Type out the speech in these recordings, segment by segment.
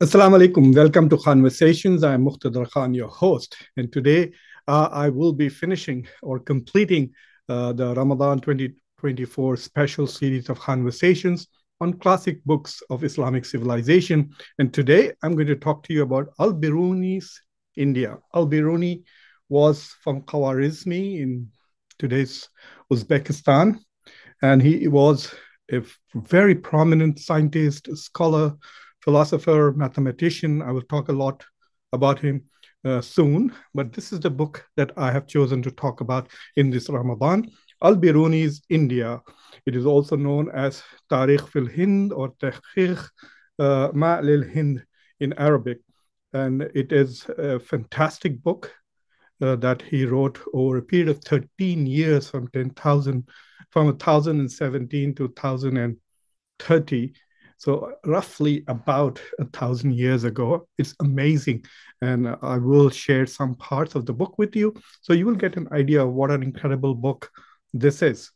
Assalamu alaikum. Welcome to Khanversations. I'm Muqtedar Khan, your host. And today uh, I will be finishing or completing uh, the Ramadan 2024 special series of conversations on classic books of Islamic civilization. And today I'm going to talk to you about Al Biruni's India. Al Biruni was from Khwarizmi in today's Uzbekistan, and he was a very prominent scientist, scholar, philosopher, mathematician. I will talk a lot about him uh, soon, but this is the book that I have chosen to talk about in this Ramadan. Al Biruni's India. It is also known as Tariq fil Hind or Tahqiq uh, Hind in Arabic. And it is a fantastic book uh, that he wrote over a period of 13 years from 10,000, from 1017 to 1030 so roughly about a thousand years ago. It's amazing. And I will share some parts of the book with you. So you will get an idea of what an incredible book this is.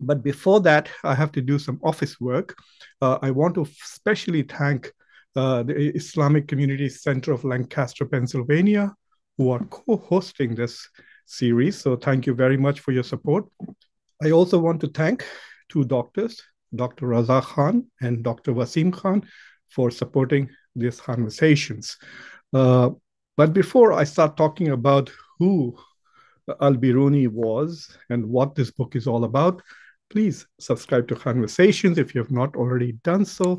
But before that, I have to do some office work. Uh, I want to specially thank uh, the Islamic Community Center of Lancaster, Pennsylvania, who are co-hosting this series. So thank you very much for your support. I also want to thank two doctors, Dr. Raza Khan and Dr. Wasim Khan for supporting these conversations. Uh, but before I start talking about who Al Biruni was and what this book is all about, please subscribe to Khanversations if you have not already done so.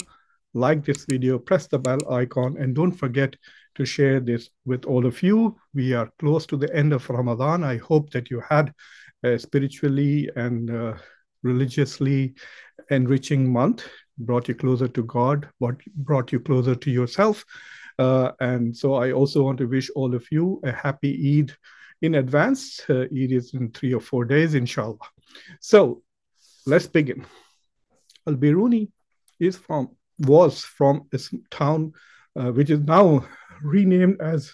Like this video, press the bell icon, and don't forget to share this with all of you. We are close to the end of Ramadan. I hope that you had uh, spiritually and uh, religiously enriching month, brought you closer to God, what brought you closer to yourself. Uh, and so I also want to wish all of you a happy Eid in advance. Uh, Eid is in three or four days, inshallah. So let's begin. Al Biruni is from was from a town uh, which is now renamed as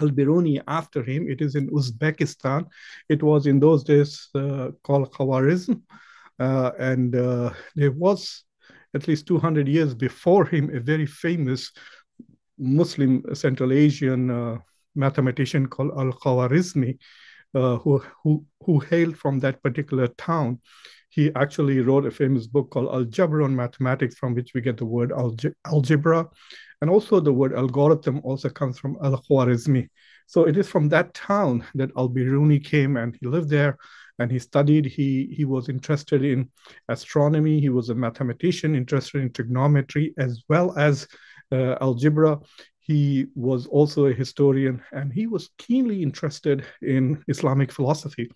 Al-Biruni after him. It is in Uzbekistan. It was in those days uh, called Khawarizm. Uh, and uh, there was, at least 200 years before him, a very famous Muslim Central Asian uh, mathematician called Al-Khawarizmi, uh, who, who, who hailed from that particular town. He actually wrote a famous book called Al-Jabr on Mathematics, from which we get the word algebra. And also the word algorithm also comes from Al-Khwarizmi. So it is from that town that Al-Biruni came and he lived there and he studied. He, he was interested in astronomy. He was a mathematician interested in trigonometry as well as uh, algebra. He was also a historian and he was keenly interested in Islamic philosophy.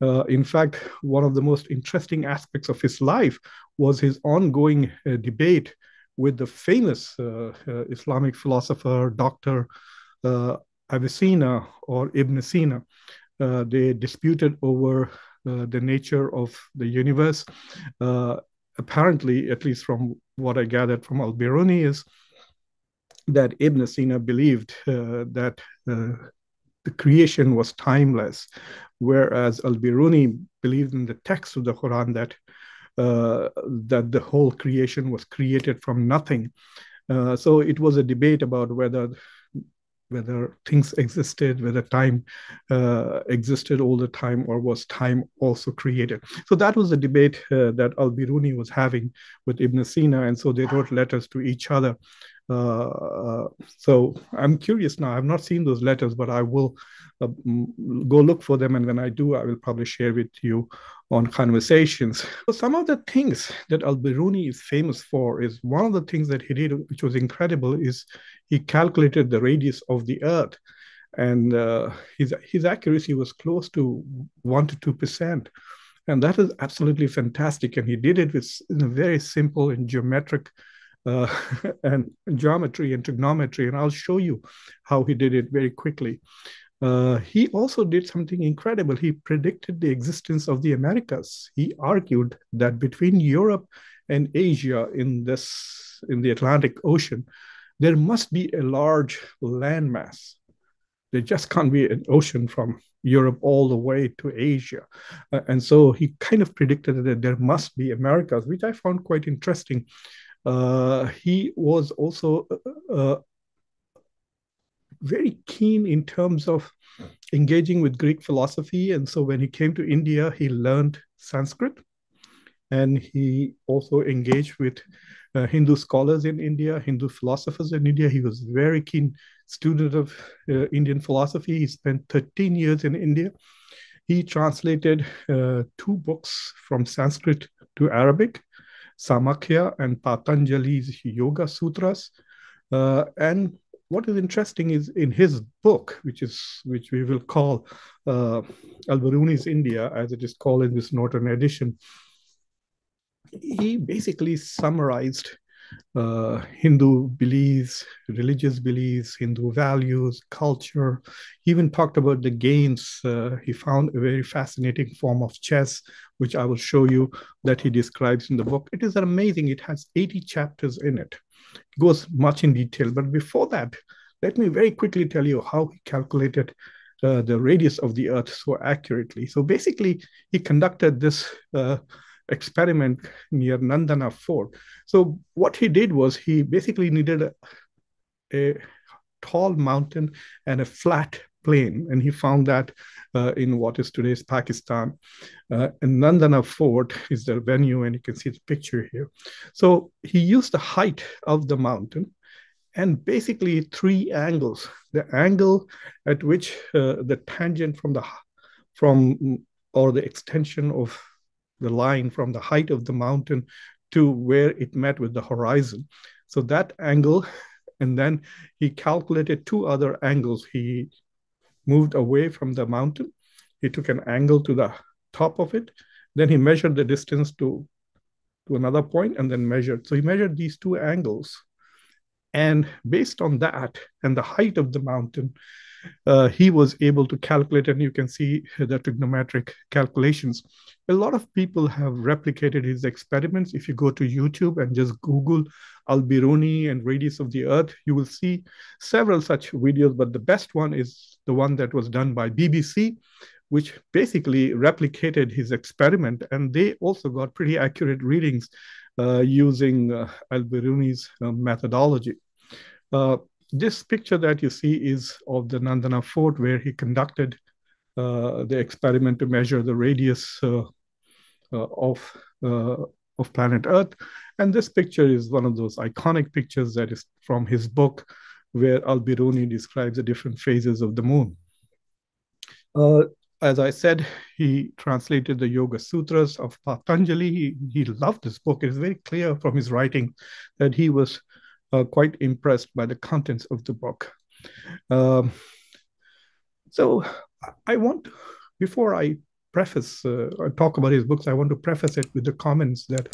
Uh, in fact, one of the most interesting aspects of his life was his ongoing uh, debate with the famous uh, uh, Islamic philosopher, Dr. Uh, Avicenna or Ibn Sina. Uh, they disputed over uh, the nature of the universe. Uh, apparently, at least from what I gathered from Al Biruni, is that Ibn Sina believed that the creation was timeless, whereas Al Biruni believed in the text of the Quran that uh, that the whole creation was created from nothing. Uh, so it was a debate about whether whether things existed, whether time uh, existed all the time, or was time also created. So that was the debate uh, that Al Biruni was having with Ibn Sina, and so they wrote letters to each other. Uh, so I'm curious now. I've not seen those letters, but I will uh, go look for them, and when I do, I will probably share with you on Khanversations. So some of the things that Al Biruni is famous for is one of the things that he did, which was incredible, is he calculated the radius of the Earth, and uh, his his accuracy was close to one to two percent, and that is absolutely fantastic. And he did it with in a very simple and geometric. Uh, and geometry and trigonometry, and I'll show you how he did it very quickly. Uh, he also did something incredible. He predicted the existence of the Americas. He argued that between Europe and Asia in this in the Atlantic Ocean, there must be a large landmass. There just can't be an ocean from Europe all the way to Asia. Uh, and so he kind of predicted that there must be Americas, which I found quite interesting. Uh, he was also uh, uh, very keen in terms of engaging with Greek philosophy. And so when he came to India, he learned Sanskrit and he also engaged with uh, Hindu scholars in India, Hindu philosophers in India. He was a very keen student of uh, Indian philosophy. He spent 13 years in India. He translated uh, two books from Sanskrit to Arabic, Samkhya and Patanjali's Yoga Sutras. Uh, and what is interesting is in his book, which is which we will call uh, India, as it is called in this northern edition, he basically summarized uh, Hindu beliefs, religious beliefs, Hindu values, culture. He even talked about the games. Uh, he found a very fascinating form of chess, which I will show you that he describes in the book. It is amazing. It has 80 chapters in it. It goes much in detail. But before that, let me very quickly tell you how he calculated uh, the radius of the Earth so accurately. So basically, he conducted this uh, experiment near Nandana Fort. So what he did was he basically needed a, a tall mountain and a flat plain, and he found that uh, in what is today's Pakistan. Uh, and Nandana Fort is the venue, and you can see the picture here. So he used the height of the mountain and basically three angles. The angle at which uh, the tangent from the from or the extension of the line from the height of the mountain to where it met with the horizon. So that angle, and then he calculated two other angles. He moved away from the mountain. He took an angle to the top of it. Then he measured the distance to, to another point and then measured. So he measured these two angles. And based on that and the height of the mountain, uh, he was able to calculate, and you can see the trigonometric calculations. A lot of people have replicated his experiments. If you go to YouTube and just Google Al-Biruni and radius of the Earth, you will see several such videos, but the best one is the one that was done by BBC, which basically replicated his experiment, and they also got pretty accurate readings uh, using uh, Al-Biruni's uh, methodology. This picture that you see is of the Nandana fort where he conducted uh, the experiment to measure the radius uh, uh, of, uh, of planet Earth. And this picture is one of those iconic pictures that is from his book where Al-Biruni describes the different phases of the moon. Uh, as I said, he translated the Yoga Sutras of Patanjali. He, he loved this book. It is very clear from his writing that he was uh, quite impressed by the contents of the book. Um, so I want, before I preface, uh, talk about his books, I want to preface it with the comments that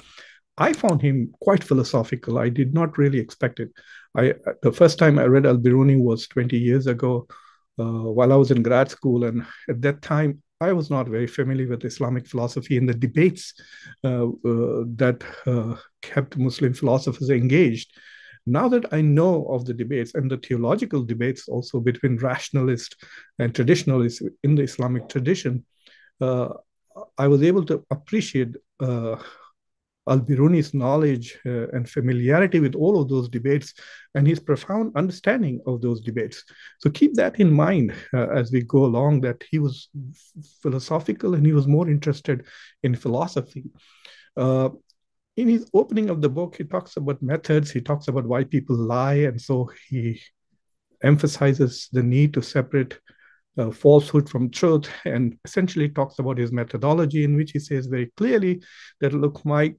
I found him quite philosophical. I did not really expect it. I the first time I read Al Biruni was 20 years ago, uh, while I was in grad school, and at that time I was not very familiar with Islamic philosophy and the debates uh, uh that uh, kept Muslim philosophers engaged. Now that I know of the debates and the theological debates also between rationalist and traditionalists in the Islamic tradition, uh, I was able to appreciate uh, Al-Biruni's knowledge uh, and familiarity with all of those debates and his profound understanding of those debates. So keep that in mind uh, as we go along that he was philosophical and he was more interested in philosophy. Uh, in his opening of the book, he talks about methods, he talks about why people lie, and so he emphasizes the need to separate uh, falsehood from truth and essentially talks about his methodology, in which he says very clearly that, look, my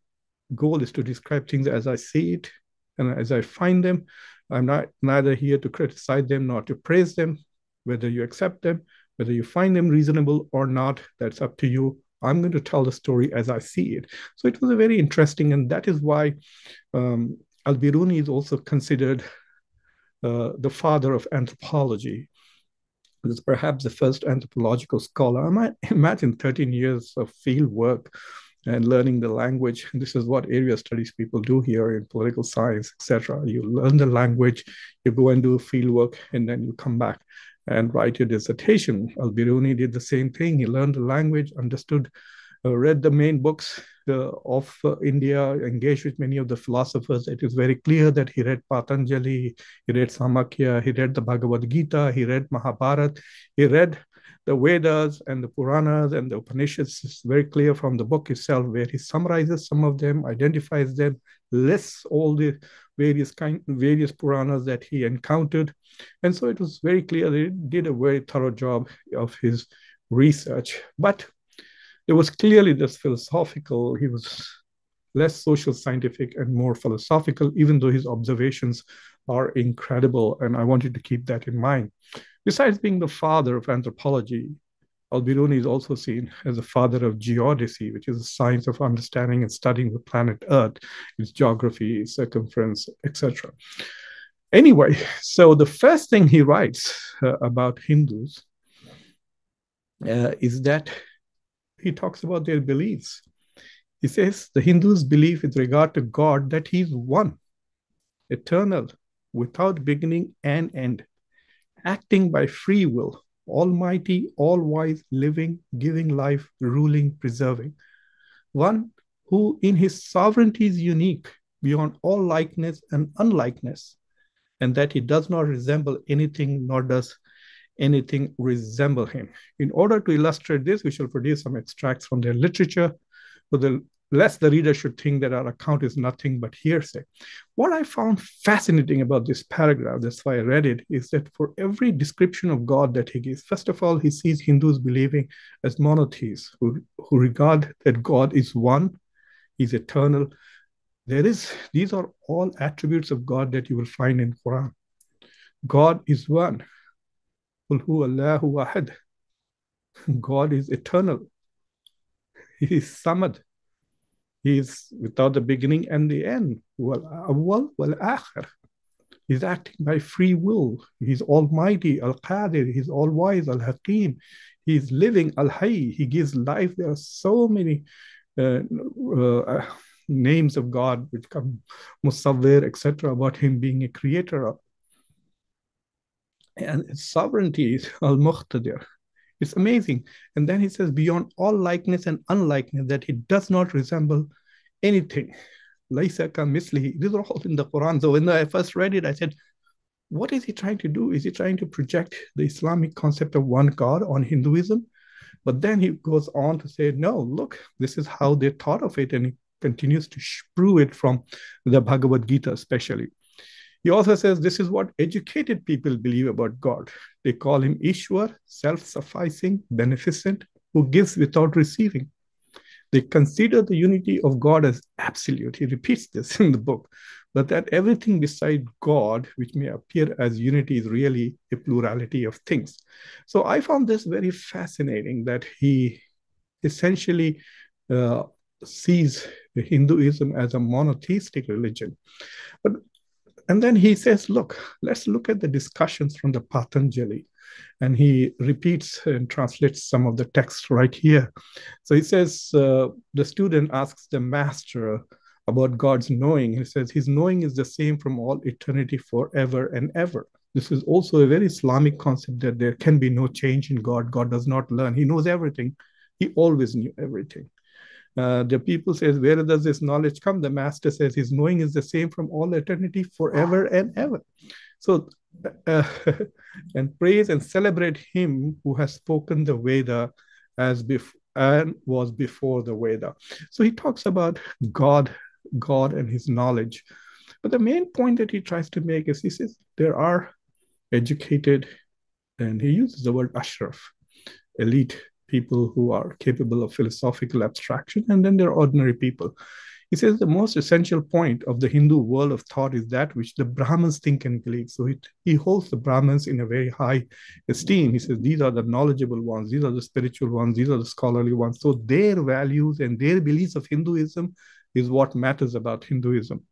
goal is to describe things as I see it and as I find them. I'm not neither here to criticize them nor to praise them. Whether you accept them, whether you find them reasonable or not, that's up to you. I'm going to tell the story as I see it. So it was a very interesting, and that is why um, Al Biruni is also considered uh, the father of anthropology. He's perhaps the first anthropological scholar. I might imagine 13 years of field work and learning the language. This is what area studies people do here in political science, etc. You learn the language, you go and do field work, and then you come back and write your dissertation. Al Biruni did the same thing. He learned the language, understood uh, read the main books uh, of uh, India, engaged with many of the philosophers, it is very clear that he read Patanjali, he read Samkhya, he read the Bhagavad Gita, he read Mahabharata, he read the Vedas and the Puranas and the Upanishads. It's very clear from the book itself, where he summarizes some of them, identifies them, lists all the various kind, various Puranas that he encountered, and so it was very clear that he did a very thorough job of his research. But there was clearly this philosophical, he was less social scientific and more philosophical, even though his observations are incredible. And I want you to keep that in mind. Besides being the father of anthropology, Al-Biruni is also seen as the father of geodesy, which is the science of understanding and studying the planet Earth, its geography, circumference, etc. Anyway, so the first thing he writes uh, about Hindus uh, is that he talks about their beliefs. He says the Hindus believe with regard to God that He is one, eternal, without beginning and end, acting by free will, almighty, all wise, living, giving life, ruling, preserving. One who in his sovereignty is unique beyond all likeness and unlikeness, and that he does not resemble anything nor does anything resemble him. In order to illustrate this, we shall produce some extracts from their literature, for the lest the reader should think that our account is nothing but hearsay. What I found fascinating about this paragraph, that's why I read it, is that for every description of God that he gives, first of all, he sees Hindus believing as monotheists who, who regard that God is one, he's eternal. There is, these are all attributes of God that you will find in Quran. God is one. God is eternal. He is Samad. He is without the beginning and the end. He's acting by free will. He's almighty, Al Qadir. He's all wise, Al Hakim. He's living, Al Hayy. He gives life. There are so many uh, uh, names of God which come, Musawwir, etc., about him being a creator and its sovereignty is al muqtadir it's amazing. And then he says beyond all likeness and unlikeness that he does not resemble anything. Laisa ka mislihi these are all in the quran. So when i first read it i said what is he trying to do? Is he trying to project the islamic concept of one god on hinduism? But then he goes on to say no look this is how they thought of it and he continues to sprue it from the bhagavad gita especially he also says this is what educated people believe about God. They call him Ishwar, self sufficing, beneficent, who gives without receiving. They consider the unity of God as absolute. He repeats this in the book, but that everything beside God, which may appear as unity, is really a plurality of things. So I found this very fascinating that he essentially uh, sees Hinduism as a monotheistic religion. But and then he says, look, let's look at the discussions from the Patanjali. And he repeats and translates some of the text right here. So he says, uh, the student asks the master about God's knowing. He says, his knowing is the same from all eternity forever and ever. This is also a very Islamic concept that there can be no change in God. God does not learn. He knows everything. He always knew everything. Uh, the people says, where does this knowledge come? The master says, his knowing is the same from all eternity, forever and ever. So, uh, and praise and celebrate him who has spoken the Veda as before and was before the Veda. So he talks about God, God and his knowledge. But the main point that he tries to make is he says there are educated, and he uses the word ashraf, elite people who are capable of philosophical abstraction, and then there are ordinary people. He says the most essential point of the Hindu world of thought is that which the Brahmins think and believe. So it, he holds the Brahmins in a very high esteem. He says these are the knowledgeable ones, these are the spiritual ones, these are the scholarly ones. So their values and their beliefs of Hinduism is what matters about Hinduism.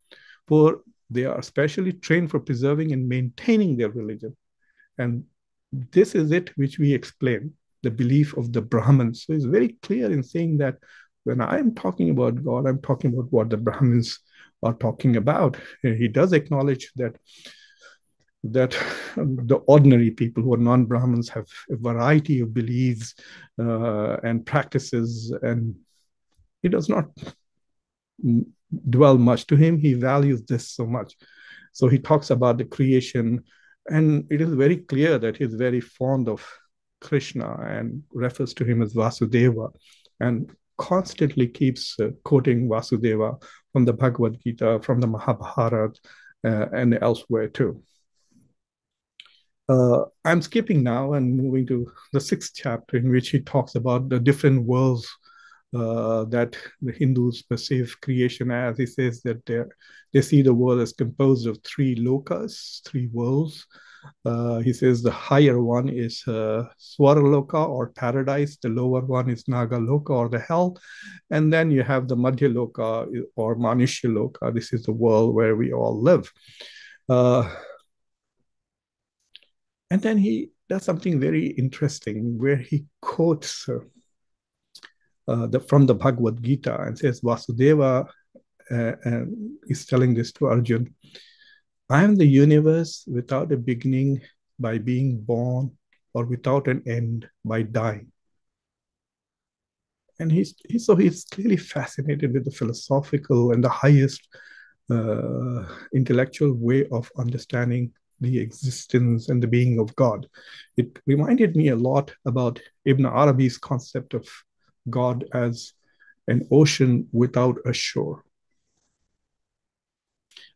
For they are specially trained for preserving and maintaining their religion. And this is it which we explain the belief of the Brahmins. So he's very clear in saying that when I'm talking about God, I'm talking about what the Brahmins are talking about. He does acknowledge that that the ordinary people who are non-Brahmins have a variety of beliefs uh, and practices and he does not dwell much to him. He values this so much. So he talks about the creation, and it is very clear that he's very fond of Krishna and refers to him as Vasudeva and constantly keeps uh, quoting Vasudeva from the Bhagavad Gita, from the Mahabharata, uh, and elsewhere too. Uh, I'm skipping now and moving to the sixth chapter, in which he talks about the different worlds uh, that the Hindus perceive creation as. He says that they see the world as composed of three lokas, three worlds. Uh, he says the higher one is uh, Swaraloka or paradise, the lower one is Nagaloka or the hell, and then you have the Madhyaloka or Manushya This is the world where we all live. Uh, and then he does something very interesting where he quotes uh, uh, the, from the Bhagavad Gita and says, Vasudeva uh, is telling this to Arjun I am the universe without a beginning by being born or without an end by dying. And he's, he's so he's clearly fascinated with the philosophical and the highest uh, intellectual way of understanding the existence and the being of God. It reminded me a lot about Ibn Arabi's concept of God as an ocean without a shore.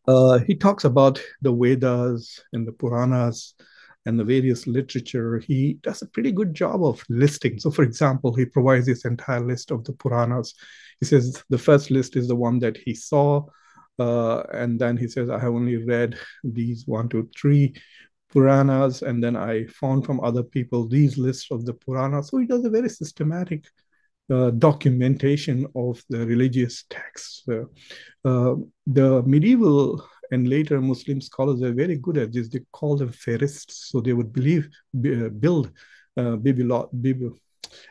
Uh, he talks about the Vedas and the Puranas and the various literature. He does a pretty good job of listing. So, for example, he provides this entire list of the Puranas. He says the first list is the one that he saw. Uh, and then he says, I have only read these one, two, three Puranas, and then I found from other people these lists of the Puranas. So he does a very systematic uh, documentation of the religious texts. Uh, the medieval and later Muslim scholars are very good at this. They call them Fehrists, so they would believe uh, build uh,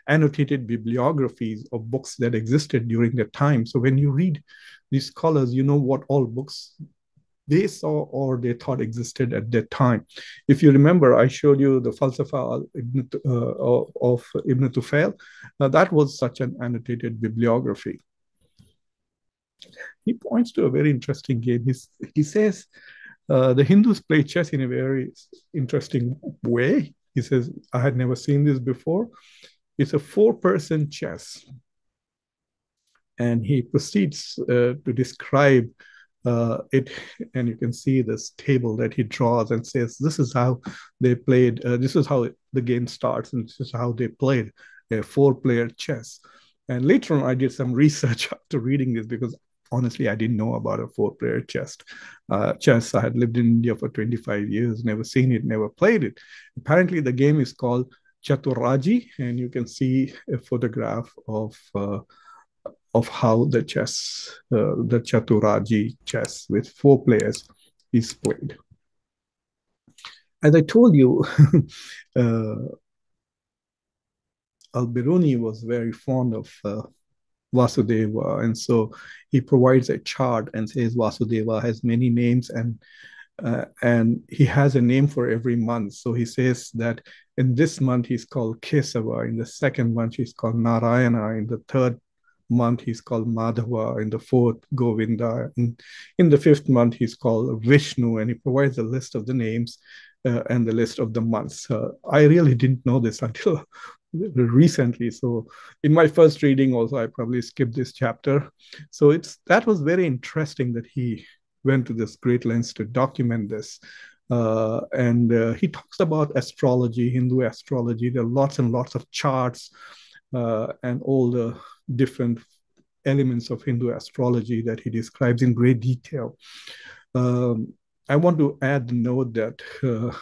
annotated bibliographies of books that existed during that time. So when you read these scholars, you know what all books they saw or they thought existed at that time. If you remember, I showed you the Falsafa uh, of Ibn Tufail. Now, that was such an annotated bibliography. He points to a very interesting game. He's, he says uh, the Hindus play chess in a very interesting way. He says, I had never seen this before. It's a four person chess. And he proceeds uh, to describe uh, it and you can see this table that he draws and says this is how they played uh, this is how the game starts and this is how they played a four player chess. And later on i did some research after reading this because honestly i didn't know about a four player chess uh, chess. I had lived in india for 25 years never seen it never played it. Apparently the game is called chaturaji and you can see a photograph of uh, of how the chess, uh, the Chaturaji chess with four players is played. As I told you, uh, Al-Biruni was very fond of uh, Vasudeva, and so he provides a chart and says Vasudeva has many names and uh, and he has a name for every month. So he says that in this month he's called Kesava, in the second month he's called Narayana, in the third month he's called Madhava, in the fourth Govinda, in, in the fifth month he's called Vishnu, and he provides a list of the names uh, and the list of the months. Uh, I really didn't know this until recently. So in my first reading, also I probably skipped this chapter. So it's that was very interesting that he went to this great lengths to document this. Uh, and uh, he talks about astrology, Hindu astrology. There are lots and lots of charts uh, and all the different elements of Hindu astrology that he describes in great detail. Um, I want to add the note that uh,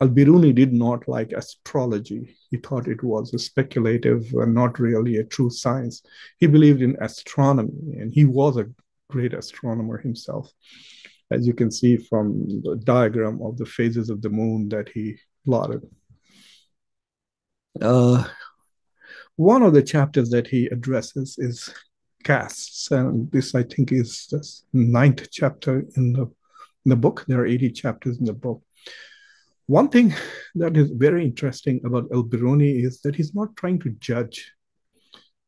Al-Biruni did not like astrology. He thought it was a speculative and not really a true science. He believed in astronomy, and he was a great astronomer himself, as you can see from the diagram of the phases of the moon that he plotted. Uh, one of the chapters that he addresses is castes, and this I think is the ninth chapter in the in the book. There are 80 chapters in the book. One thing that is very interesting about Al Biruni is that he's not trying to judge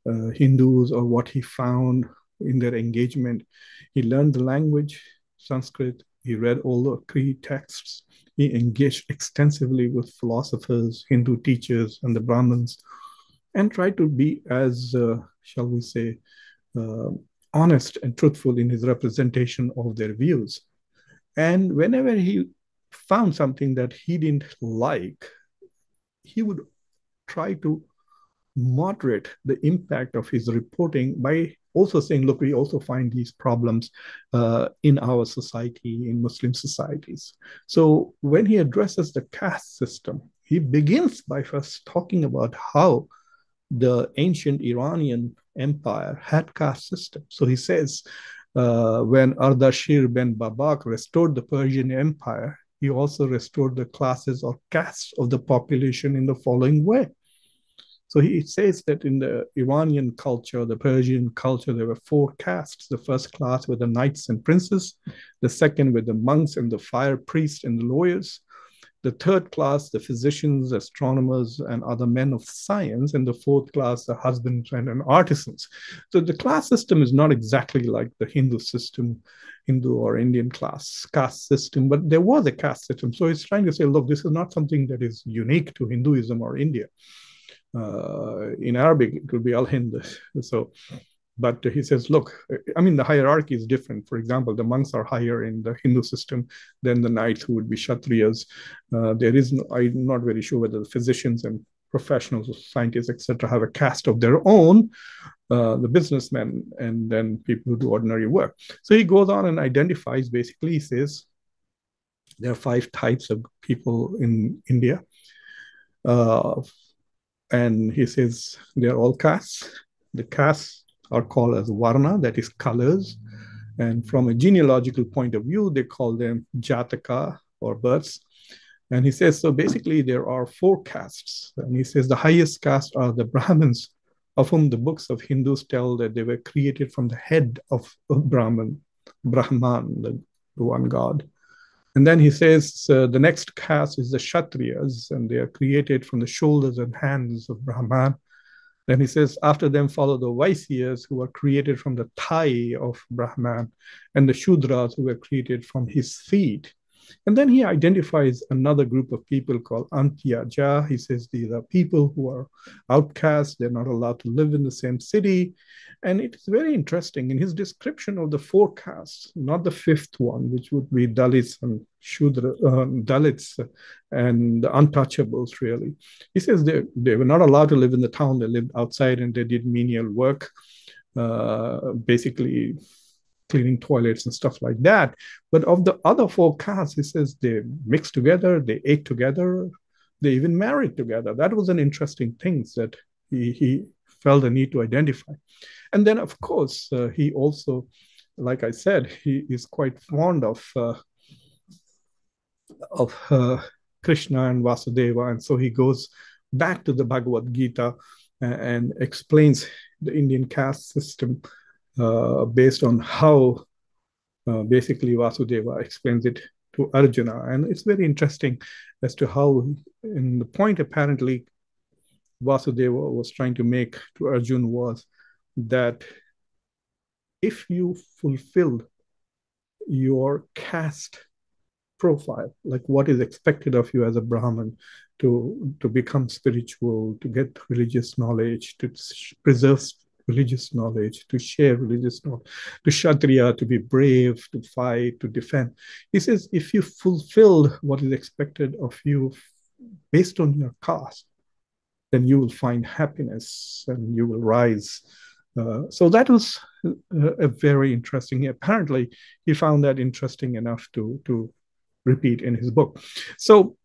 uh, Hindus or what he found in their engagement. He learned the language, Sanskrit. He read all the creed texts. He engaged extensively with philosophers, Hindu teachers, and the Brahmins, and try to be as, uh, shall we say, uh, honest and truthful in his representation of their views. And whenever he found something that he didn't like, he would try to moderate the impact of his reporting by also saying, look, we also find these problems uh, in our society, in Muslim societies. So when he addresses the caste system, he begins by first talking about how the ancient Iranian empire had caste system. So he says, uh, when Ardashir ben Babak restored the Persian Empire, he also restored the classes or castes of the population in the following way. So he says that in the Iranian culture, the Persian culture, there were four castes. The first class were the knights and princes, the second were the monks and the fire priests and the lawyers, the third class, the physicians, astronomers, and other men of science, and the fourth class, the husbandmen and artisans. So the class system is not exactly like the Hindu system, Hindu or Indian class caste system, but there was a caste system. So it's trying to say, look, this is not something that is unique to Hinduism or India. Uh, in Arabic, it would be Al Hind. So, but he says, look, I mean, the hierarchy is different. For example, the monks are higher in the Hindu system than the knights, who would be Kshatriyas. Uh, there is, no, I'm not very sure whether the physicians and professionals, scientists, etc., have a caste of their own. Uh, the businessmen and then people who do ordinary work. So he goes on and identifies. Basically, he says there are five types of people in India. Uh, and he says they're all castes. The castes are called as varna, that is colors. And from a genealogical point of view, they call them jataka or births. And he says, so basically there are four castes. And he says the highest caste are the Brahmins, of whom the books of Hindus tell that they were created from the head of, Brahman, Brahman, the one God. And then he says uh, the next caste is the Kshatriyas, and they are created from the shoulders and hands of Brahman. Then he says, after them follow the Vaisyas, who are created from the thigh of Brahman, and the Shudras, who were created from his feet. And then he identifies another group of people called Antyaja. He says these are people who are outcasts, they're not allowed to live in the same city. And it is very interesting in his description of the four castes, not the fifth one, which would be Dalits and Shudra, uh, Dalits and the untouchables, really. He says they, they were not allowed to live in the town, they lived outside and they did menial work. Uh, basically cleaning toilets and stuff like that. But of the other four castes, he says they mixed together, they ate together, they even married together. That was an interesting thing that he, he felt the need to identify. And then, of course, uh, he also, like I said, he is quite fond of uh, of uh, Krishna and Vasudeva, and so he goes back to the Bhagavad Gita and, and explains the Indian caste system uh, based on how uh, basically Vasudeva explains it to Arjuna. And it's very interesting as to how, in the point apparently Vasudeva was trying to make to Arjun was that if you fulfill your caste profile, like what is expected of you as a Brahmin, to to become spiritual, to get religious knowledge, to preserve religious knowledge, to share religious knowledge, to Kshatriya, to be brave, to fight, to defend. He says, if you fulfill what is expected of you based on your caste, then you will find happiness and you will rise. Uh, so that was a, a, very interesting. Apparently, he found that interesting enough to to repeat in his book. So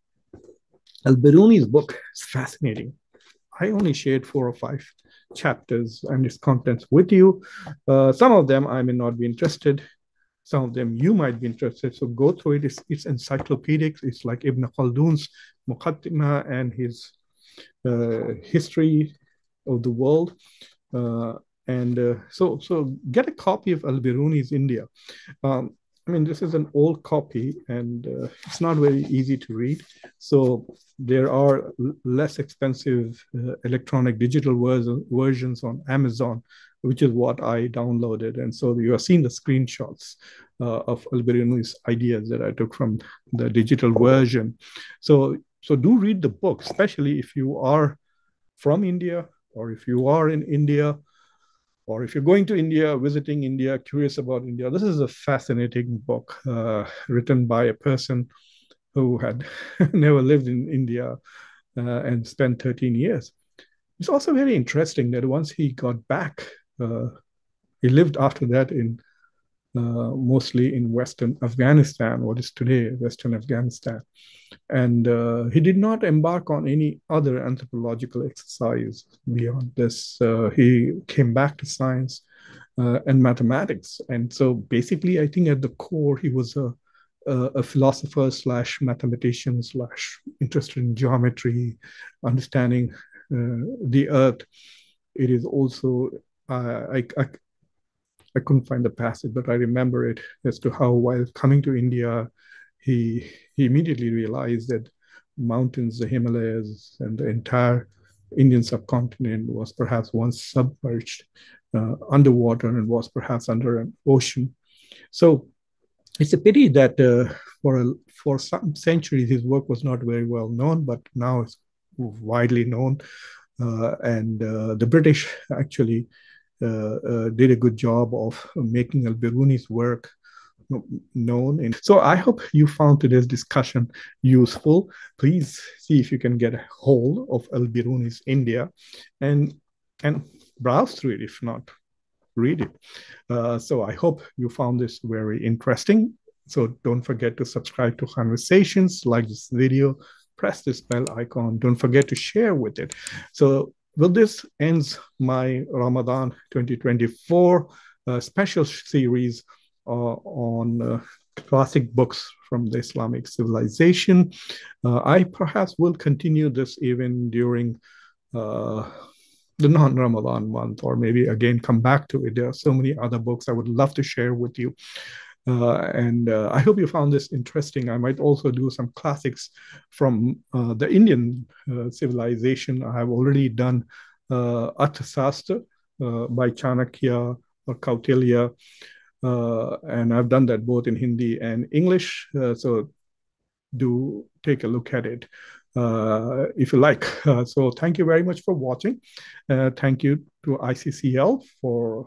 Al Biruni's book is fascinating. I only shared four or five chapters and its contents with you. Uh, some of them I may not be interested. Some of them you might be interested. So go through it. It's, it's encyclopedic. It's like Ibn Khaldun's Muqaddimah and his uh, history of the world. Uh, and uh, so, so get a copy of Al Biruni's India. Um, I mean, this is an old copy and uh, it's not very easy to read. So there are less expensive uh, electronic digital vers versions on Amazon, which is what I downloaded. And so you are seeing the screenshots uh, of Al-Biruni's ideas that I took from the digital version. So, so do read the book, especially if you are from India or if you are in India or if you're going to India, visiting India, curious about India, this is a fascinating book uh, written by a person who had never lived in India uh, and spent 13 years. It's also very interesting that once he got back, uh, he lived after that in mostly in Western Afghanistan, what is today Western Afghanistan. And uh, he did not embark on any other anthropological exercise beyond this. Uh, he came back to science uh, and mathematics. And so basically, I think at the core, he was a, a, philosopher slash mathematician slash interested in geometry, understanding uh, the earth. It is also I, I, I couldn't find the passage, but I remember it as to how, while coming to India, he he immediately realized that mountains, the Himalayas, and the entire Indian subcontinent was perhaps once submerged uh, underwater and was perhaps under an ocean. So it's a pity that uh, for a, for some centuries his work was not very well known, but now it's widely known. Uh, and uh, the British actually did a good job of making Al-Biruni's work known. And so I hope you found today's discussion useful. Please see if you can get a hold of Al-Biruni's India and, and browse through it, if not, read it. Uh, so I hope you found this very interesting. So don't forget to subscribe to Khanversations, like this video, press this bell icon. Don't forget to share with it. So well, this ends my Ramadan 2024 uh, special series uh, on uh, classic books from the Islamic civilization. Uh, I perhaps will continue this even during uh, the non-Ramadan month, or maybe again come back to it. There are so many other books I would love to share with you. Uh, and uh, I hope you found this interesting. I might also do some classics from uh, the Indian uh, civilization. I have already done uh, Arthasastra uh, by Chanakya or Kautilya, and I've done that both in Hindi and English. so do take a look at it if you like. so thank you very much for watching. thank you to ICCL for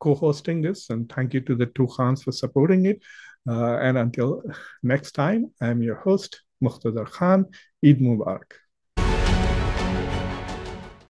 co-hosting this, and thank you to the two Khans for supporting it. Uh, and until next time, I'm your host, Muqtedar Khan. Eid Mubarak.